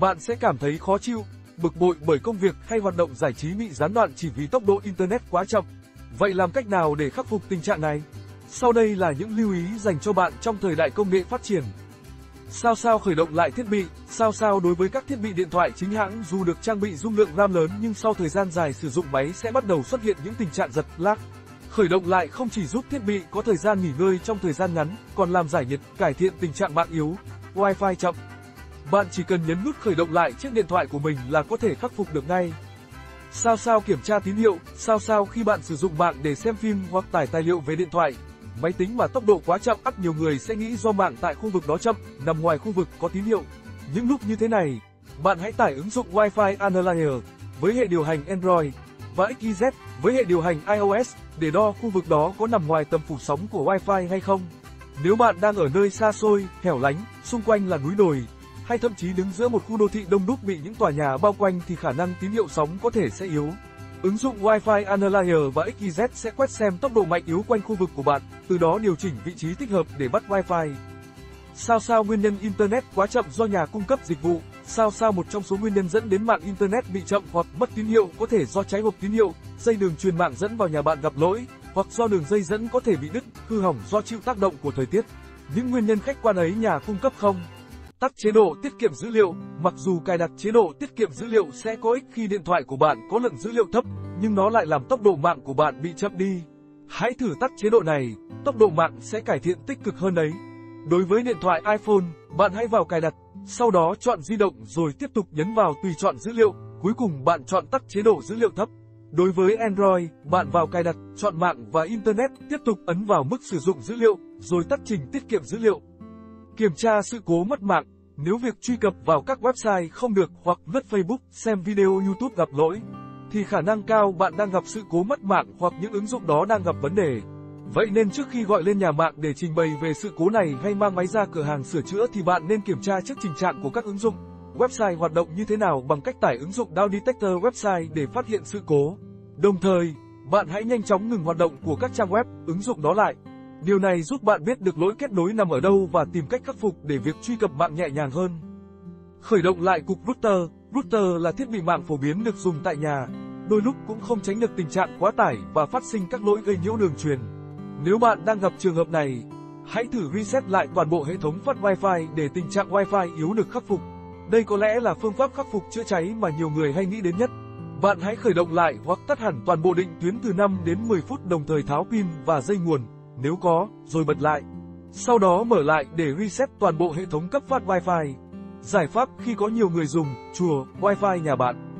bạn sẽ cảm thấy khó chịu, bực bội bởi công việc hay hoạt động giải trí bị gián đoạn chỉ vì tốc độ internet quá chậm. Vậy làm cách nào để khắc phục tình trạng này? Sau đây là những lưu ý dành cho bạn trong thời đại công nghệ phát triển. Sao sao khởi động lại thiết bị, sao sao đối với các thiết bị điện thoại chính hãng dù được trang bị dung lượng RAM lớn nhưng sau thời gian dài sử dụng máy sẽ bắt đầu xuất hiện những tình trạng giật, lag. Khởi động lại không chỉ giúp thiết bị có thời gian nghỉ ngơi trong thời gian ngắn, còn làm giải nhiệt, cải thiện tình trạng mạng yếu, wifi chậm. Bạn chỉ cần nhấn nút khởi động lại chiếc điện thoại của mình là có thể khắc phục được ngay. Sao sao kiểm tra tín hiệu, sao sao khi bạn sử dụng mạng để xem phim hoặc tải tài liệu về điện thoại, máy tính mà tốc độ quá chậm ắt nhiều người sẽ nghĩ do mạng tại khu vực đó chậm, nằm ngoài khu vực có tín hiệu. Những lúc như thế này, bạn hãy tải ứng dụng Wi-Fi Analyzer với hệ điều hành Android và XYZ với hệ điều hành iOS để đo khu vực đó có nằm ngoài tầm phủ sóng của Wi-Fi hay không. Nếu bạn đang ở nơi xa xôi, hẻo lánh, xung quanh là núi đồi, hay thậm chí đứng giữa một khu đô thị đông đúc bị những tòa nhà bao quanh thì khả năng tín hiệu sóng có thể sẽ yếu. Ứng dụng Wi-Fi Analyzer và XYZ sẽ quét xem tốc độ mạnh yếu quanh khu vực của bạn, từ đó điều chỉnh vị trí thích hợp để bắt Wi-Fi. Sao sao nguyên nhân Internet quá chậm do nhà cung cấp dịch vụ? Sao sao một trong số nguyên nhân dẫn đến mạng Internet bị chậm hoặc mất tín hiệu có thể do cháy hộp tín hiệu, dây đường truyền mạng dẫn vào nhà bạn gặp lỗi, hoặc do đường dây dẫn có thể bị đứt, hư hỏng do chịu tác động của thời tiết. Những nguyên nhân khách quan ấy nhà cung cấp không? Tắt chế độ tiết kiệm dữ liệu, mặc dù cài đặt chế độ tiết kiệm dữ liệu sẽ có ích khi điện thoại của bạn có lượng dữ liệu thấp, nhưng nó lại làm tốc độ mạng của bạn bị chậm đi. Hãy thử tắt chế độ này, tốc độ mạng sẽ cải thiện tích cực hơn đấy. Đối với điện thoại iPhone, bạn hãy vào cài đặt, sau đó chọn di động rồi tiếp tục nhấn vào tùy chọn dữ liệu, cuối cùng bạn chọn tắt chế độ dữ liệu thấp. Đối với Android, bạn vào cài đặt, chọn mạng và Internet, tiếp tục ấn vào mức sử dụng dữ liệu, rồi tắt trình tiết kiệm dữ liệu. Kiểm tra sự cố mất mạng, nếu việc truy cập vào các website không được hoặc lướt Facebook, xem video YouTube gặp lỗi, thì khả năng cao bạn đang gặp sự cố mất mạng hoặc những ứng dụng đó đang gặp vấn đề. Vậy nên trước khi gọi lên nhà mạng để trình bày về sự cố này hay mang máy ra cửa hàng sửa chữa thì bạn nên kiểm tra trước tình trạng của các ứng dụng. Website hoạt động như thế nào bằng cách tải ứng dụng Down Detector Website để phát hiện sự cố. Đồng thời, bạn hãy nhanh chóng ngừng hoạt động của các trang web, ứng dụng đó lại. Điều này giúp bạn biết được lỗi kết nối nằm ở đâu và tìm cách khắc phục để việc truy cập mạng nhẹ nhàng hơn. Khởi động lại cục router. Router là thiết bị mạng phổ biến được dùng tại nhà, đôi lúc cũng không tránh được tình trạng quá tải và phát sinh các lỗi gây nhiễu đường truyền. Nếu bạn đang gặp trường hợp này, hãy thử reset lại toàn bộ hệ thống phát Wi-Fi để tình trạng Wi-Fi yếu được khắc phục. Đây có lẽ là phương pháp khắc phục chữa cháy mà nhiều người hay nghĩ đến nhất. Bạn hãy khởi động lại hoặc tắt hẳn toàn bộ định tuyến từ 5 đến 10 phút đồng thời tháo pin và dây nguồn, nếu có, rồi bật lại. Sau đó mở lại để reset toàn bộ hệ thống cấp phát Wi-Fi. Giải pháp khi có nhiều người dùng, chùa, Wi-Fi nhà bạn.